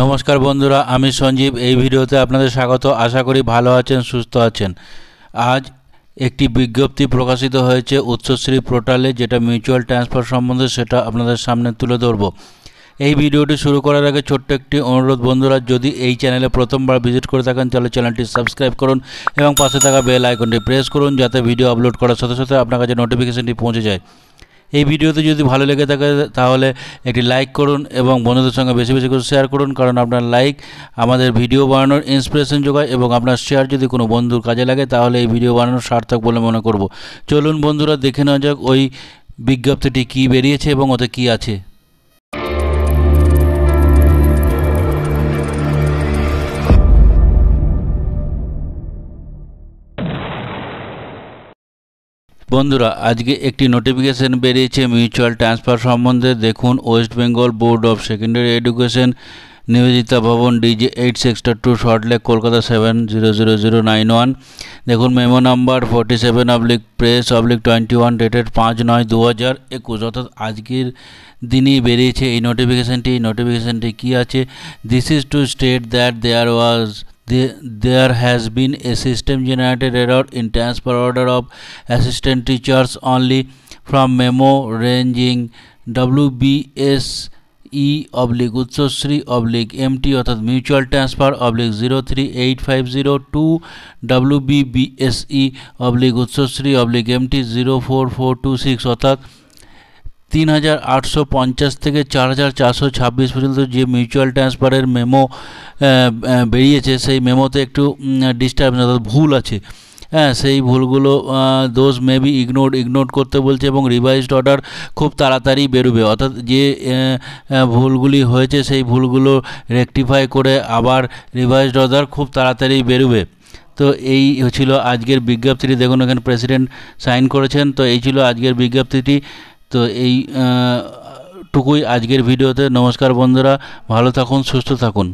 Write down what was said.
নমস্কার বন্ধুরা, আমি সঞ্জীব। এই ভিডিওতে আপনাদের স্বাগত। আশা করি ভালো আছেন, সুস্থ আছেন। আজ একটি বিজ্ঞপ্তি প্রকাশিত হয়েছে উচ্চশ্রী পোর্টালে, যেটা মিউচুয়াল ট্রান্সফার সম্বন্ধে সেটা আপনাদের সামনে তুলে ধরব। এই ভিডিওটি শুরু করার আগে ছোট্ট একটি অনুরোধ বন্ধুরা, যদি এই চ্যানেলে প্রথমবার ভিজিট করে থাকেন, তাহলে চ্যানেলটি সাবস্ক্রাইব করুন এবং পাশে থাকা বেল আইকনটি প্রেস করুন, যাতে ভিডিও আপলোড করার সাথে সাথে আপনার কাছে নোটিফিকেশনটি পৌঁছে যায়। এই ভিডিওতে যদি ভালো লেগে থাকে, তাহলে একটি লাইক করুন এবং বন্ধুদের সঙ্গে বেশি বেশি করে শেয়ার করুন, কারণ আপনার লাইক আমাদের ভিডিও বানানোর ইন্সপিরেশন যোগায় এবং আপনার শেয়ার যদি কোনো বন্ধুর কাজে লাগে, তাহলে এই ভিডিও বানানোর সার্থক বলে মনে করব। চলুন বন্ধুরা, দেখে নেওয়া যাক ওই বিজ্ঞপ্তিটি কী বেরিয়েছে এবং ওতে কী আছে। বন্ধুরা, আজকে একটি নোটিফিকেশন বেরিয়েছে মিউচুয়াল ট্রান্সফার সম্বন্ধে। দেখুন West Bengal Board of Secondary Education Nivedita Bhavan D J eight sector two Salt Lake Kolkata seven zero zero zero nine one দেখুন memo number forty seven oblique press oblique twenty one dated পাঁচ নয় দু হাজার একুশ। অর্থাৎ আজকের দিনই বেরিয়েছে এই নোটিফিকেশানটি এই নোটিফিকেশানটি কী আছে? This is to state that there was there has been a system generated error in transfer order of assistant teachers only from memo ranging WBS E oblique Utsashree oblique MT অর্থাৎ mutual transfer oblique zero three eight five zero two W BBSE oblique Utsashree oblique MT zero four four two six অর্থাৎ তিন হাজার আটশো পঞ্চাশ থেকে চার হাজার চারশো ছাব্বিশ পর্যন্ত যে মিউচুয়াল ট্রান্সফারের মেমো বেরিয়েছে, সেই মেমোতে একটু ডিস্টার্ব অর্থাৎ ভুল আছে। হ্যাঁ সেই ভুলগুলো দোষ মেবি ইগনোর ইগনোর করতে বলছে এবং রিভাইজড অর্ডার খুব তাড়াতাড়ি বেরোবে। অর্থাৎ যে ভুলগুলি হয়েছে, সেই ভুলগুলো রেকটিফাই করে আবার রিভাইজড অর্ডার খুব তাড়াতাড়ি বেরোবে। তো এই ছিল আজকের বিজ্ঞপ্তিটি। দেখুন, এখানে প্রেসিডেন্ট সাইন করেছেন। তো এই ছিল আজকের বিজ্ঞপ্তিটি। তো এই টুকুই আজকের ভিডিওতে। নমস্কার বন্ধুরা ভালো থাকুন সুস্থ থাকুন।